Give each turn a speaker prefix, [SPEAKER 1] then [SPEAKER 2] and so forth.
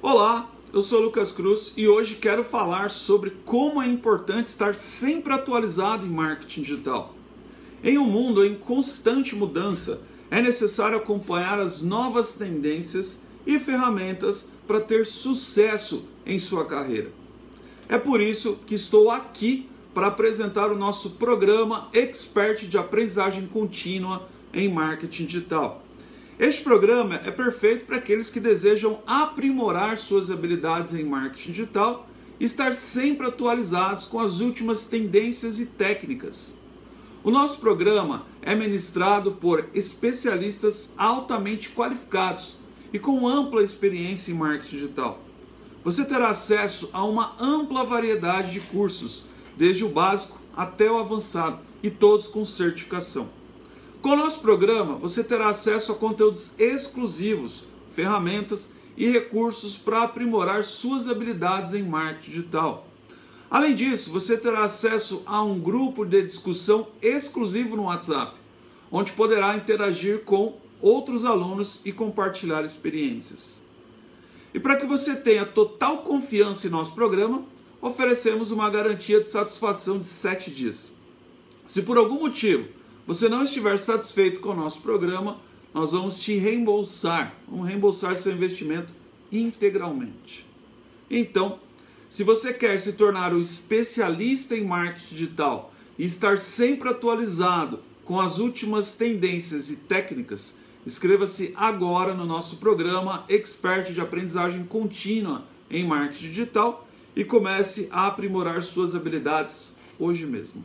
[SPEAKER 1] Olá, eu sou Lucas Cruz e hoje quero falar sobre como é importante estar sempre atualizado em marketing digital. Em um mundo em constante mudança, é necessário acompanhar as novas tendências e ferramentas para ter sucesso em sua carreira. É por isso que estou aqui para apresentar o nosso programa Expert de Aprendizagem Contínua em Marketing Digital este programa é perfeito para aqueles que desejam aprimorar suas habilidades em marketing digital e estar sempre atualizados com as últimas tendências e técnicas. O nosso programa é ministrado por especialistas altamente qualificados e com ampla experiência em marketing digital. Você terá acesso a uma ampla variedade de cursos, desde o básico até o avançado, e todos com certificação. Com o nosso programa, você terá acesso a conteúdos exclusivos, ferramentas e recursos para aprimorar suas habilidades em marketing digital. Além disso, você terá acesso a um grupo de discussão exclusivo no WhatsApp, onde poderá interagir com outros alunos e compartilhar experiências. E para que você tenha total confiança em nosso programa, oferecemos uma garantia de satisfação de 7 dias. Se por algum motivo você não estiver satisfeito com o nosso programa, nós vamos te reembolsar, vamos reembolsar seu investimento integralmente. Então, se você quer se tornar um especialista em marketing digital e estar sempre atualizado com as últimas tendências e técnicas, inscreva-se agora no nosso programa Expert de Aprendizagem Contínua em Marketing Digital e comece a aprimorar suas habilidades hoje mesmo.